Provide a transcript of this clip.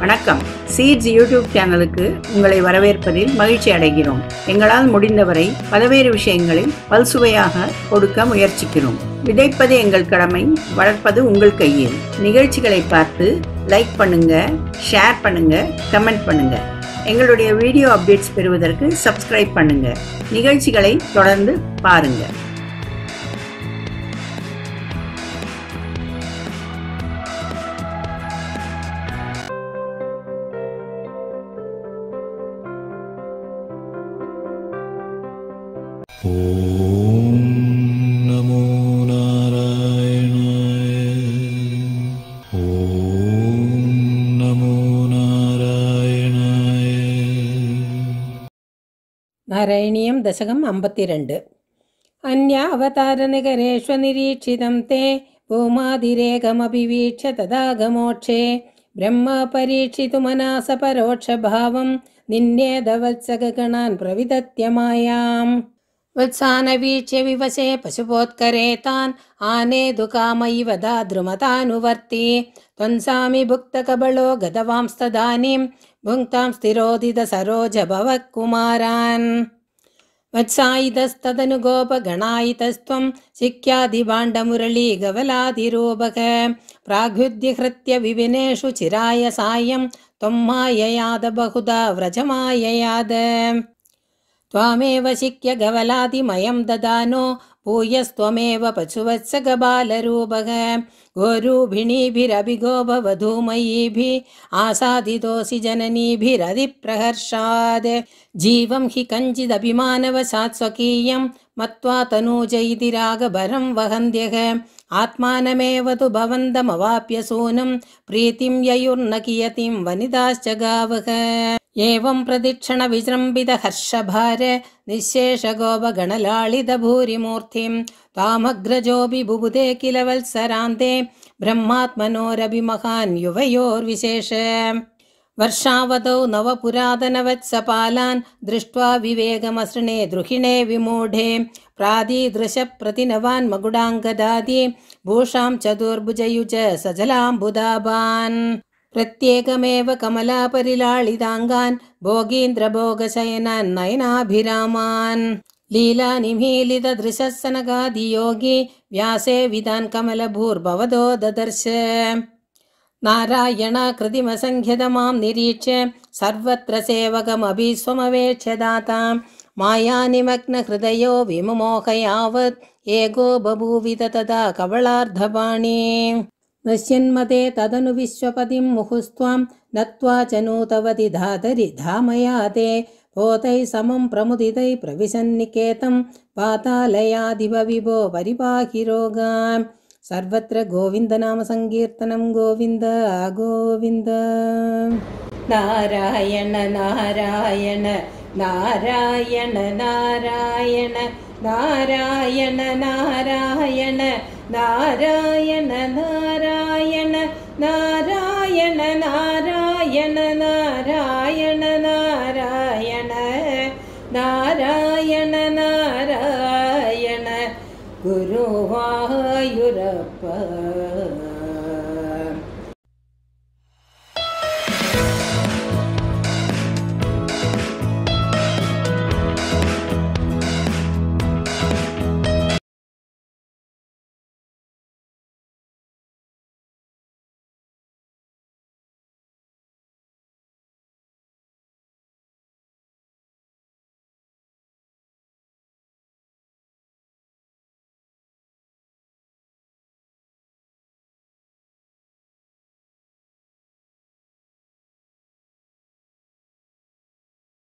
வணக்கம். Seeds YouTube சேனலுக்கு உங்களை வரவேற்பதில் மகிழ்ச்சி அடைகிறோம். எங்களால் முடிந்தவரை பல்வேறு விஷயங்களில் பல்சுவையாக கொடுக்க முயற்சிக்கிறோம். விதைப்பது எங்கள் கடமை வளர்ப்பது உங்கள் கையில் நிகழ்ச்சிகளை பார்த்து லைக் பண்ணுங்க ஷேர் பண்ணுங்க கமெண்ட் பண்ணுங்க. எங்களுடைய வீடியோ அப்டேட்ஸ் பெறுவதற்கு சப்ஸ்கிரைப் பண்ணுங்க. நிகழ்ச்சிகளை தொடர்ந்து பாருங்கள் नारायणाय। दशकम् अम्बतिरण्ड् अन्यावतारनिकरेष्वनिरीक्षितं ते भूमादिरेकमपि वीक्ष्य तदागमोक्षे ब्रह्म परीक्षितुमनास परोक्षभावं निन्येदवत्सगगणान् प्रविदत्य मायाम् वत्सानवी च वीक्ष्यविवशे पशुपोत्करे तान् आनेदुकामयिवदा द्रुमतानुवर्ति त्वंसामि भुक्तकबलो गतवांस्तदानीं भुङ्क्तां स्थिरोदितसरोज भवकुमारान् वत्सायितस्तदनुगोपगणायितस्त्वं सिक्यादिभाण्डमुरलीगवलादिरूपक। प्राघुद्धिहृत्य विविनेषु चिराय सायं त्वं माययाद बहुधा व्रजमाययाद। त्वामेव शिक्य गवलादिमयं ददानो भूयस्त्वमेव पशुवत्सगबालरूपः। गोरूभिणीभिरभिगोपवधूमयीभिः आसादितोऽसि जननीभिरधिप्रहर्षात् जीवं हि कञ्चिदभिमानवशात् स्वकीयं मत्वा तनूज इति रागभरं वहन्त्यः आत्मानमेव तु भवन्तमवाप्य सूनं प्रीतिं ययुर्न कियतिं वनिताश्च गावः एवं प्रदिक्षणविजृम्बितहर्षभार निःशेषगोपगणलाळितभूरिमूर्तिं त्वामग्रजोऽपि बुबुधे किल वत्सरान्ते ब्रह्मात्मनोरपि महान् युवयोर्विशेष वर्षावतौ नवपुरातनवत्सपालान् दृष्ट्वा विवेगमसृणे द्रुहिणे विमूढे प्रादीदृशप्रतिनवान् मकुडाङ्गदादि भूषां चतुर्भुजयुज सजलाम्बुदाभान् प्रत्येकमेव कमलापरिलाळिताङ्गान् भोगीन्द्रभोगशयनान् नयनाभिरामान् लीलानिमीलितदृशस्सनगादियोगी व्यासे विदान् कमलभूर्भवदो ददर्श नारायणाकृतिमसङ्ख्यतमां निरीक्ष्य सर्वत्र सेवकमभिस्वमवेक्ष्य दातां मायानिमग्नहृदयो विमुमोहयावत् एको बभूवित तदा कवलार्धपाणि नश्यन्मते तदनु विश्वपतिं मुहुस्त्वां नत्वा च नूतवति धातरि धामयाते। भूतैः समं प्रमुदितैः प्रविशन्निकेतं पातालयादिव विभो परिपाहि रोगान् सर्वत्र गोविन्दनामसङ्कीर्तनं गोविन्द गोविन्द। नारायण नारायण नारायण नारायण नारायण नारायण नारायण नारायण നാരായണ നാരായണ നാരായണ നാരായണ. നാരായണ നാരായണ. ഗുരുവായൂരപ്പ.